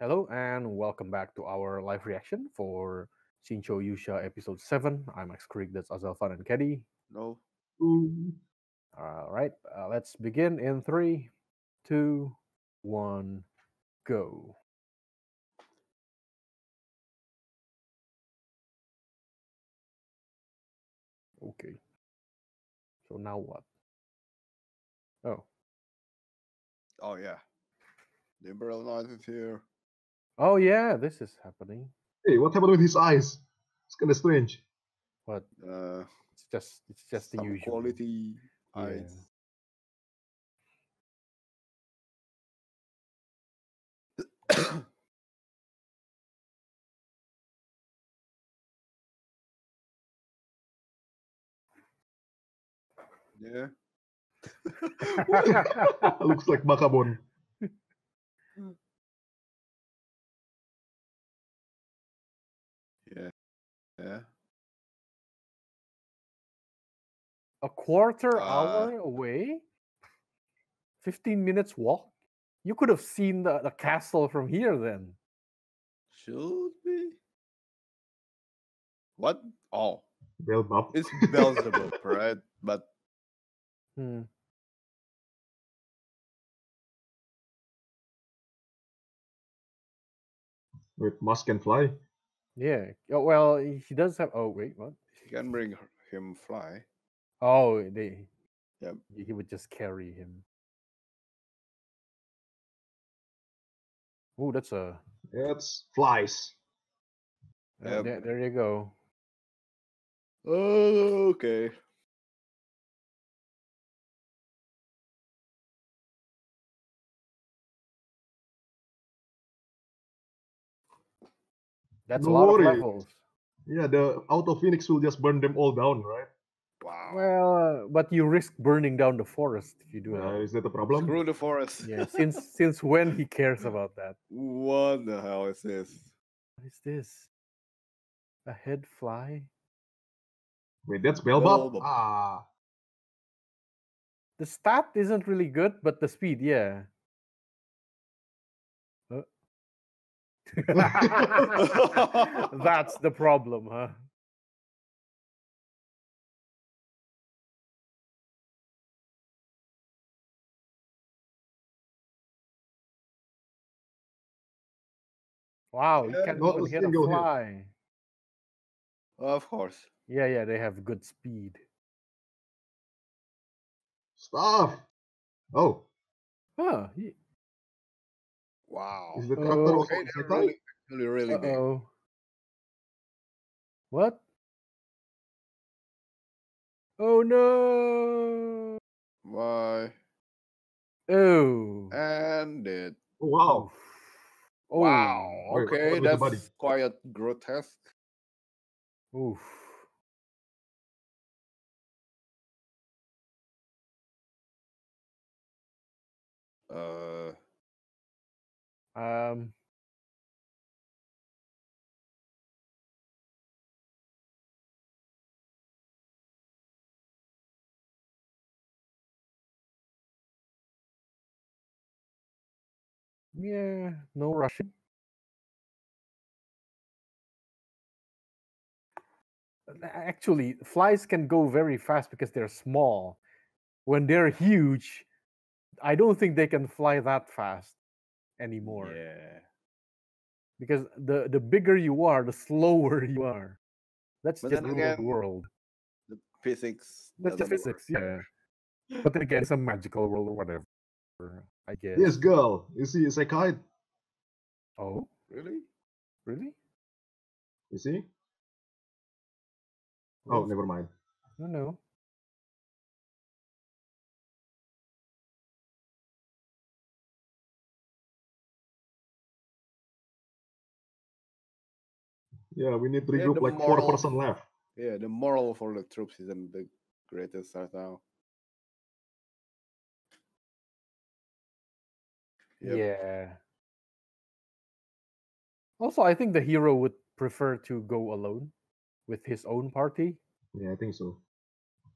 Hello and welcome back to our live reaction for Shinchou Yuusha episode 7. I'm Max Creek, that's Azalfan and Keddy. No. Ooh. All right, uh, let's begin in three, two, one, go. Okay. So now what? Oh. Oh yeah. The Imperial Knight is here. Oh yeah, this is happening. Hey, what happened with his eyes? It's kind of strange. But Uh, it's just it's just the some usual. quality eyes. yeah. Looks like Bakabon. Yeah. a quarter Uh, hour away 15 minutes walk you could have seen the, the castle from here then Should be. What? Oh, Belbab. it's Beelzebub, right? But Hmm. Wait, Musk can fly. Yeah Oh, well he does have oh wait what He can bring him fly. oh they Yep. he he would just carry him oh that's a It's flies. uh, Yep. there, there you go Oh, okay. That's No a lot worry. of levels Yeah, the Auto Phoenix will just burn them all down, right? Wow. well uh, but you risk burning down the forest if you do Uh, that is that a problem? Screw the forest. yeah since since when he cares about that what the hell is this? what is this a head fly Wait, that's Belbab. Belbab. Ah, The stat isn't really good, but the speed, yeah. That's the problem, huh? Wow, you Yeah, can't even a hit a fly. of course. Yeah, yeah, they have good speed. Stop. Oh, Huh. y- Wow. is the Oh, Okay, on really, really, really big. Uh-oh. What? Oh no! Why? Oh. And it. Wow. Oh. Wow. Okay, what with the body? that's quite grotesque. Oof. Uh, Um. Yeah, no rushing. Uh, Actually, flies can go very fast because they're small. When they're huge, I don't think they can fly that fast anymore. yeah. Because the the bigger you are, the slower you are. That's But just then the again, world. The physics. That's the doesn't work. physics, yeah. But then again, it's a magical world or whatever. I guess. This girl, you see, it's a kite. Oh, Really? really? You see? Oh, never mind. No, no. Yeah, we need to regroup the like four moral- person left. Yeah, the moral for the troops isn't the greatest right now. Yep. Yeah. Also, I think the hero would prefer to go alone with his own party. Yeah, I think so.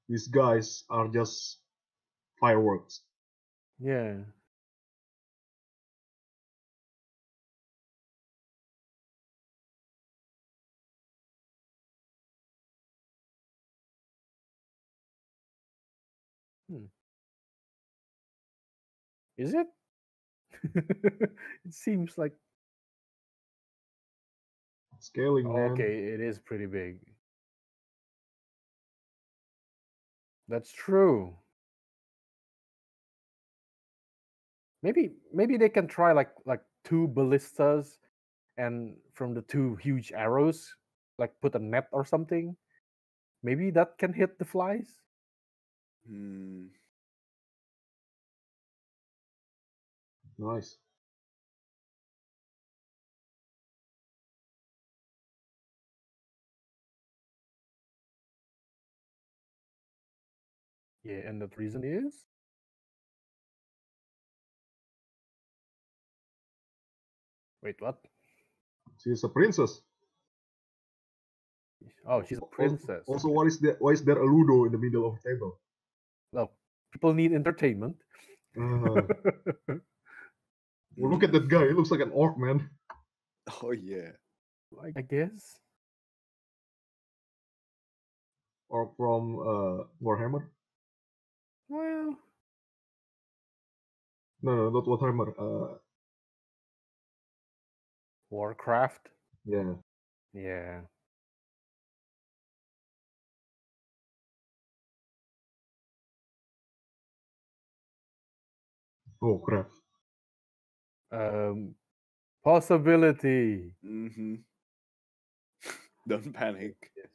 These guys are just fireworks. Yeah. Is it? it seems like Scaling, man. okay, it is pretty big. That's true. Maybe maybe they can try like like two ballistas and from the two huge arrows, like put a net or something. Maybe that can hit the flies. Hmm. Nice. Yeah, and the reason is wait, what? She's a princess. Oh, she's a princess. Also, what is there? Why is there a Ludo in the middle of the table? Well, people need entertainment. Uh, well, look at that guy. He looks like an orc, man. Oh yeah. I guess. Orc from uh, Warhammer. Well, No, no, not Warhammer. Uh, Warcraft. yeah. Yeah. Oh crap. Um, possibility. Mm-hmm. Don't panic. Yes.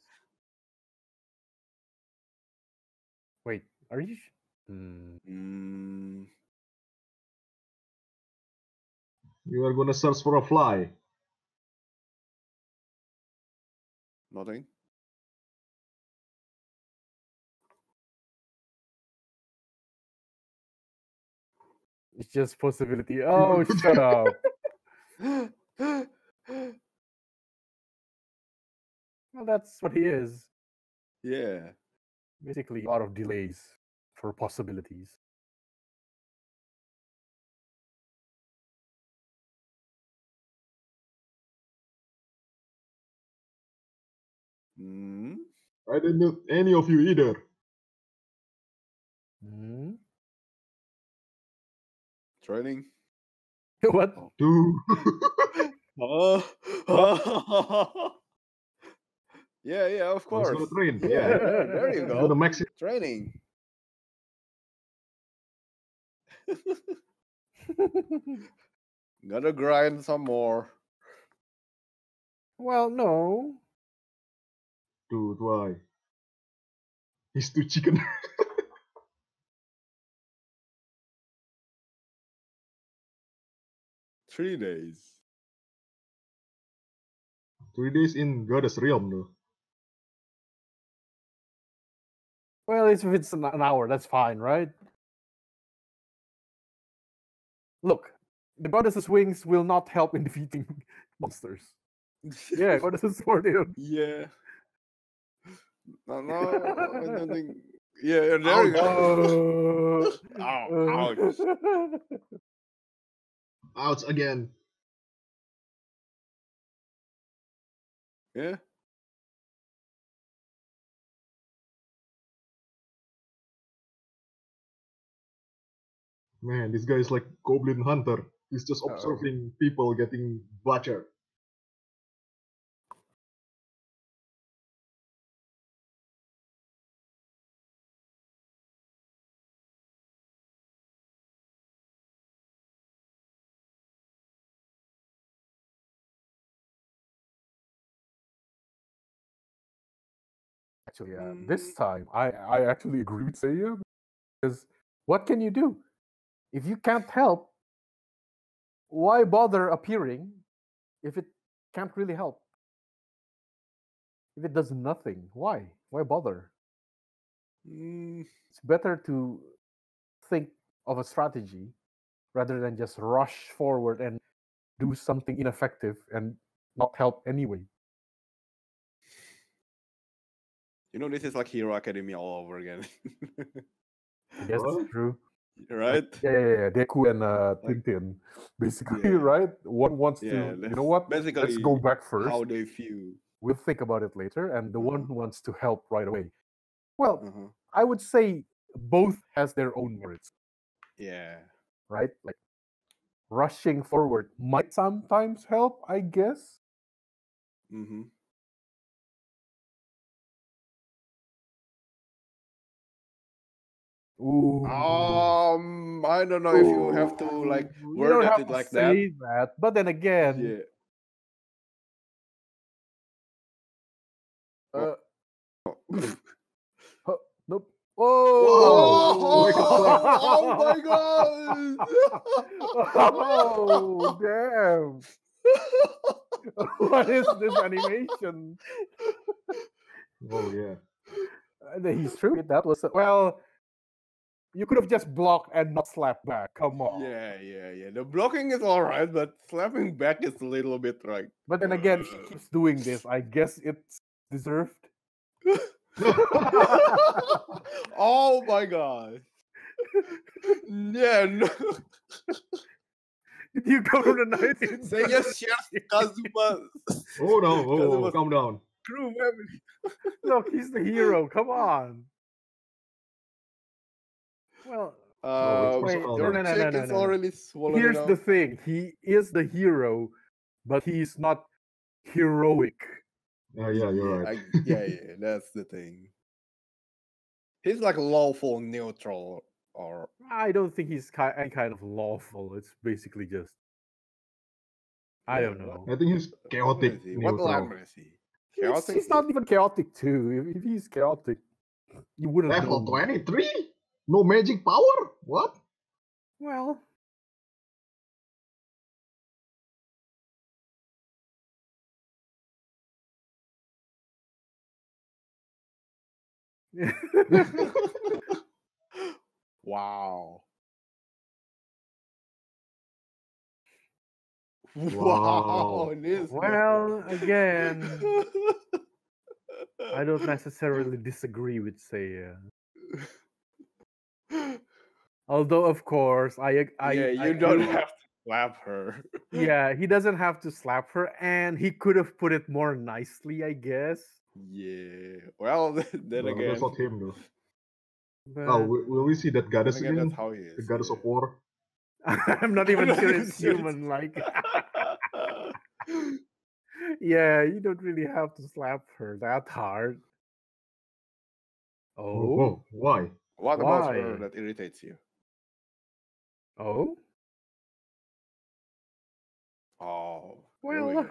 Wait, are you? sh- Hmm. Mm, You are gonna search for a fly. nothing. It's just possibility. Oh, shut up. Well, that's what he is. yeah. Basically, a lot of delays for possibilities. Mm, I didn't know any of you either. Hmm? Training. what? Oh, dude. Oh. yeah, yeah, of He's course. gonna train. Yeah, Yeah. there you He's go. gonna max it. Training. Gotta grind some more. well, no. Dude, why? He's too chicken. Three days. Three days in Goddess Realm, though. Well, it's, if it's an an hour, that's fine, right? Look, the goddess's wings will not help in defeating monsters. Yeah, goddess's sword. you know, Yeah. No, no, I don't think. Yeah, yeah, there you go. Ouch. Ouch again. Yeah. Man, this guy is like Goblin Hunter. He's just Uh-oh. observing people getting butchered. Actually, uh, Mm. this time I, I actually agree with Seiya because what can you do? If you can't help, why bother appearing if it can't really help? If it does nothing, why? Why bother? Mm, It's better to think of a strategy rather than just rush forward and do something ineffective and not help anyway. You know, this is like Hero Academia all over again. yes, guess it's true. right? Yeah, yeah, yeah. Deku and uh, Like- Tintin, basically, Yeah. right? One wants Yeah, to, you know what? Basically, Let's go back first. how they feel. We'll think about it later. And the one Mhm. who wants to help right away. Well, Uh-huh. I would say both has their own merits, Yeah. right? Like rushing forward might sometimes help, I guess. Mm-hmm. Ooh. Um, I don't know if you have to like Ooh, you word don't have it to like that. say that. But then again, Yeah. uh, Oh. huh, nope. Oh, Whoa! oh my god! oh damn! what is this animation? Oh yeah. And then he's true. That was well. You could have just blocked and not slapped back. Come on. yeah, yeah, yeah. The blocking is all right, but slapping back is a little bit like. But then again, he uh, keeps doing this. I guess it's deserved. oh my god! Yeah, no. Did you go to the 19th? Say yes, shares Kazuma. Oh no, oh, Because it oh, was- calm down. Crew family. Look, he's the hero. Come on. Well, Uh, wait, no, no, no, no, no, no. already here's the thing. He is the hero, but he's not heroic. Yeah, yeah, you're right. I, yeah, yeah, that's the thing. He's like lawful neutral, or I don't think he's ki- any kind of lawful. It's basically just. I don't know. I think he's chaotic. What, is he? what neutral. level is he? He's, Chaotic? he's not even chaotic too. If, if he's chaotic, you wouldn't Level 23? No magic power? What? Well, wow. Wow. this well, again, I don't necessarily disagree with Seiya. Although, of course, I, I, yeah, you I don't do- have to slap her. Yeah, he doesn't have to slap her, and he could have put it more nicely, I guess. Yeah. Well, then No, again, That's not him though. Oh, but Oh, will, will we see that goddess again, again? that's how he is. The goddess yeah. of war? I'm not even sure it's human. Like, yeah, you don't really have to slap her that hard. Oh, Oh, whoa, why? What about her that irritates you? oh, Oh, here we Well, go.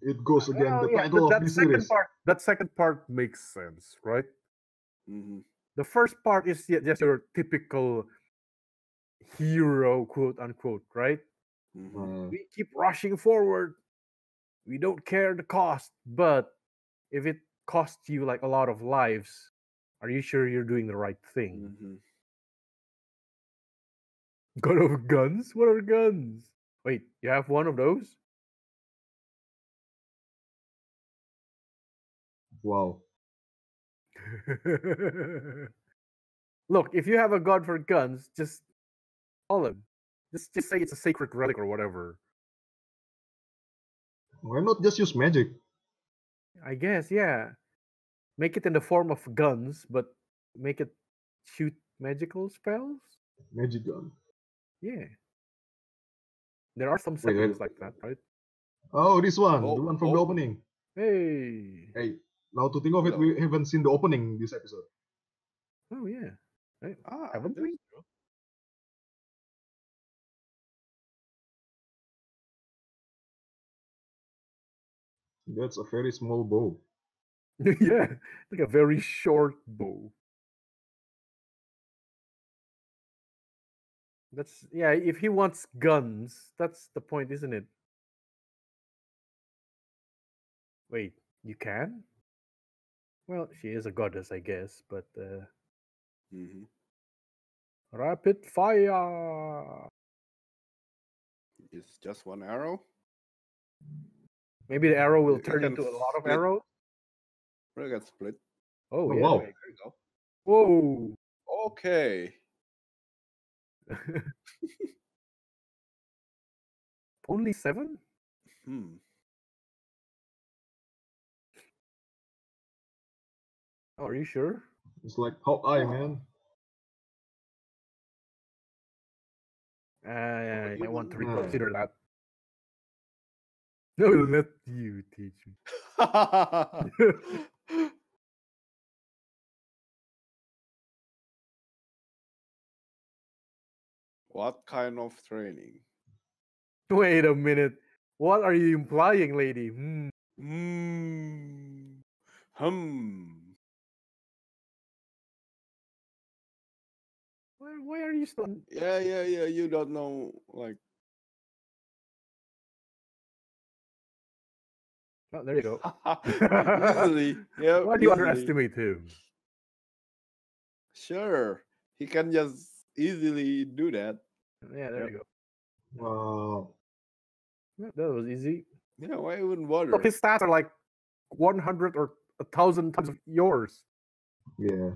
It goes again. Well, the yeah, title that, of that the second series. part. That second part makes sense, right? hmm The first part is just your typical hero, quote unquote, right? hmm Uh, we keep rushing forward. We don't care the cost, but if it costs you like a lot of lives, are you sure you're doing the right thing? hmm God of guns? What are guns? Wait, you have one of those? wow. Look, if you have a god for guns, just call him. Just just say it's a sacred relic or whatever. Why not just use magic? I guess, yeah. Make it in the form of guns, but make it shoot magical spells? Magic gun. Yeah. There are some Wait, wait. settings like that, right? Oh, this one. Oh, the one from the oh. opening. Hey. Hey, now to think of it, we haven't seen the opening this episode. Oh yeah. Hey, Ah, Haven't that's we? That's a very small bow. yeah. Like a very short bow. That's yeah, if he wants guns, that's the point, isn't it? Wait, you can? Well, she is a goddess, I guess, but uh Mm-hmm. rapid fire. It's just one arrow. Maybe the arrow will turn into a lot of arrows. We got split. Oh, Oh, yeah. wow. Okay, there you go. Whoa. Okay. Only seven? Hmm. Oh, are you sure? It's like Hawkeye, man. Uh, I you want to don't- reconsider that. No, let you teach me. what kind of training? Wait a minute. What are you implying, lady? Hmm. Hmm. Hmm. Why, why are you still? Yeah, yeah, yeah. You don't know, like. Oh, there you go. easily. Yeah. Why do you underestimate him? Sure. He can just easily do that. Yeah, there Yep. you go. Wow. Yeah, that was easy. Yeah, why even bother? Look, his stats are like 100 or a thousand times of yours. Yeah.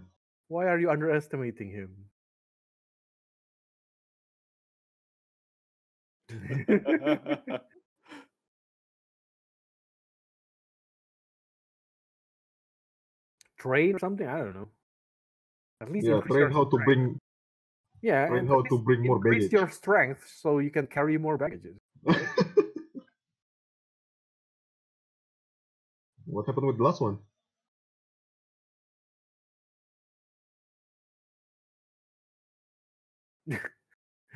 Why are you underestimating him? train or something? I don't know. At least Yeah. Train how to bring yeah, train and how to bring more baggage. increase baggage. your strength so you can carry more baggages. what happened with the last one?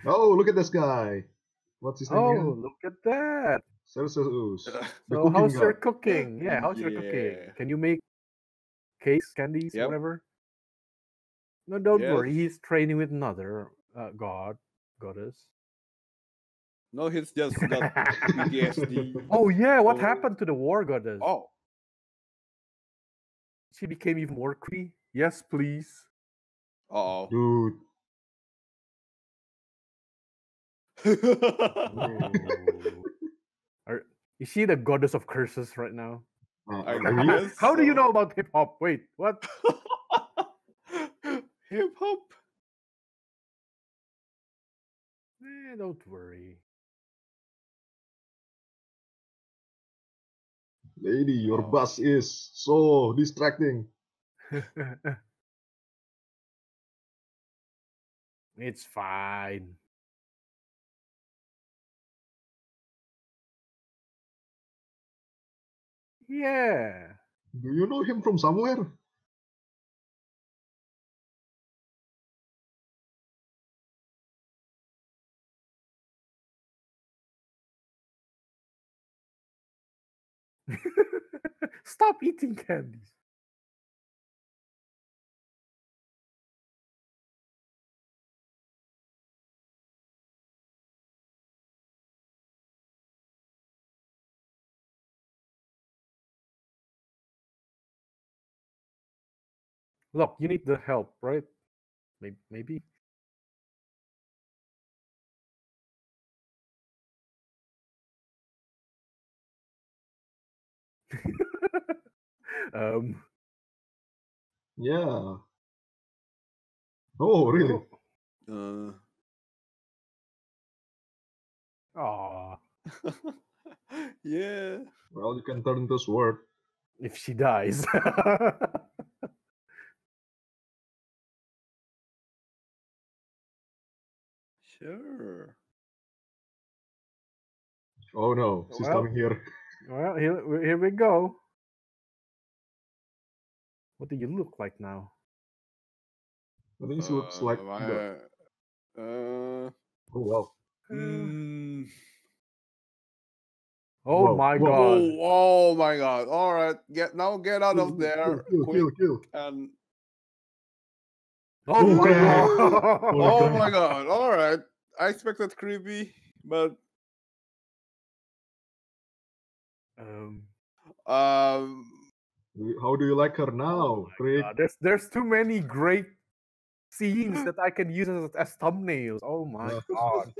Oh, look at this guy. What's his name Oh, again? look at that! Cerceus. So cooking how's your cooking? Yeah, how's your cooking? Can you make cakes, candies, Yep. whatever? No, don't worry. He's training with another uh, god, goddess. no, he's just got PTSD. Oh yeah, what Oh. happened to the war goddess? Oh. She became even more creepy. Yes, please. Uh Dude. oh. Are, is she the goddess of curses right now? Uh, I guess How do you know about hip hop? Wait, what? Hip hop. Eh, don't worry. Lady, your bus is so distracting. it's fine. Yeah. Do you know him from somewhere? Stop eating candies. Look, you need the help, right? Maybe. um. Yeah. Oh, really? Uh, Aw, yeah. Well, you can turn to sword. if she dies. Sure. Oh no, she's Well- coming here. Well, here, we- here we go. What do you look like now? I think she looks like. Uh, the- my- uh, Oh wow. Uh, mm, oh whoa, my whoa. god. oh, oh my god. All right. Get now get out of there. Kill, quick kill, kill. and Oh my Okay. god. Oh my god. All right. I expected creepy, but Um, um How do you like her now, Rick? uh, there's there's too many great scenes that I can use as, as thumbnails. Oh my god.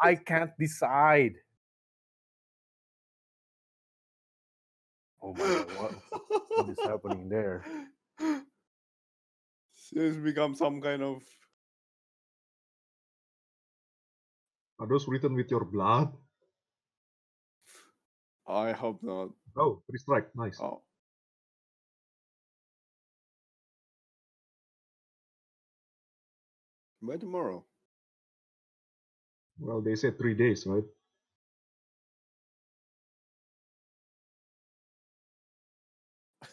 I can't decide. Oh my god, what, what is happening there? She's become some kind of Are those written with your blood? I hope not. Oh, three strike. Nice. Oh. By tomorrow. Well, they said three days, right?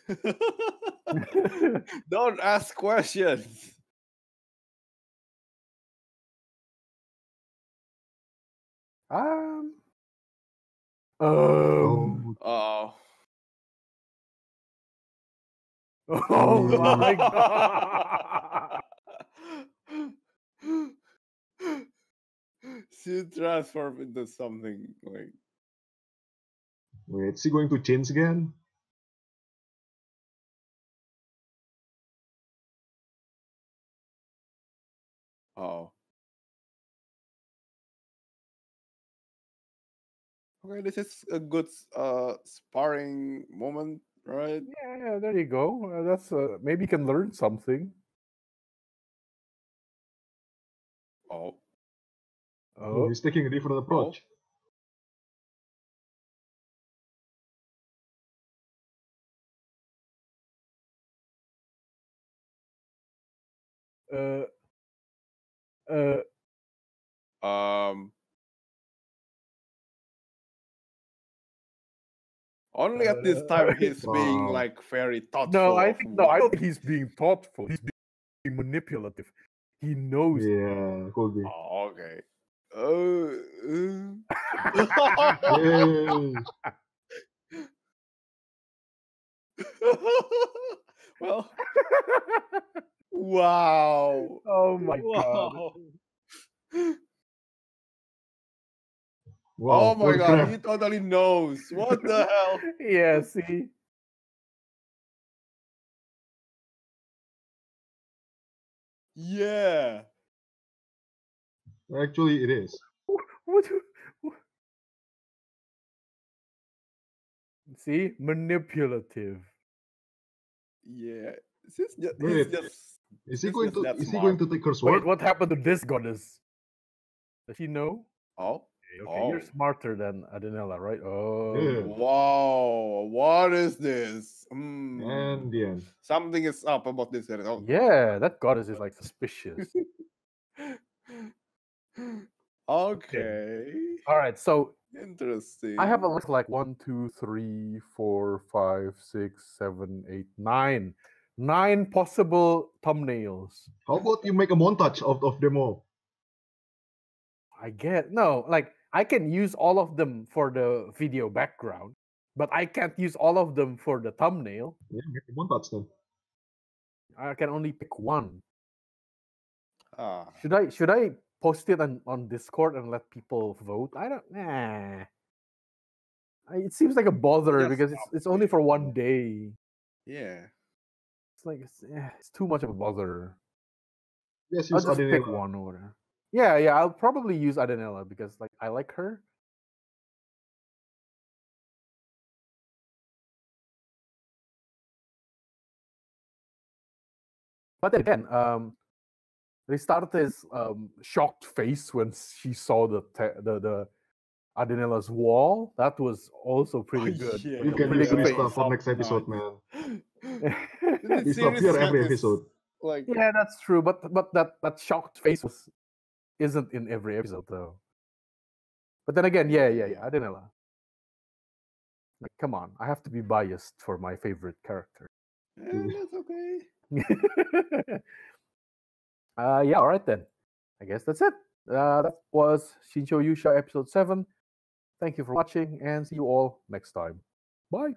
Don't ask questions. Um. Um. Oh, Oh. Oh my god. she transformed into something like wait, is he going to change again? oh. Okay, this is a good uh sparring moment, right? Yeah, yeah, there you go. Uh, that's uh, maybe you can learn something. Oh. Oh, Oh, he's taking a different approach. uh, uh, Um Only at this time Uh, he's being like very thoughtful. no, I think no, I don't think he's being thoughtful. He's being manipulative. He knows. Yeah, could be. Oh, okay. Uh, uh. well, wow. oh my god. Wow. Wow, oh my god, crap. he totally knows. What the hell? Yeah, see. Yeah. Actually, it is. What? what- See, manipulative. Yeah. He's just, he's Wait. just Is he This going is to? that Is he going to take her Wait, what happened to this goddess? Does she know? oh. Okay, okay, you're Oh. smarter than Adenella, right? Oh, Yeah. Wow. What is this? Hmm. And the end. Something is up about this. Oh. yeah, that goddess is like suspicious. okay. All right, so Interesting. I have a list like one, two, three, four, five, six, seven, eight, nine, nine possible thumbnails. How about you make a montage of, of them all? I get no, like I can use all of them for the video background, but I can't use all of them for the thumbnail. Yeah, make a montage then. I can only pick one. Ah. Should I should I post it on, on Discord and let people vote? I don't nah. It seems like a bother Yes, because it's it's only for one day. Yeah. It's like it's, eh, it's too much of a bother. Yes, I'll use just pick one or whatever. Yeah, yeah, I'll probably use Adenella because like I like her. But then again, um, Ristarte's um, shocked face when she saw the te- the the Adenella's wall. That was also pretty good. yeah, You can Pretty use good this stuff for next episode, man. The This stuff series here every episode. Like yeah, that's true. But but that that shocked face was isn't in every episode though. But then again, yeah, yeah, yeah, Adenella. Like, come on, I have to be biased for my favorite character. eh, that's okay. uh, yeah, all right then. I guess that's it. Uh, that was Shinchou Yuusha episode 7. Thank you for watching and see you all next time. Bye.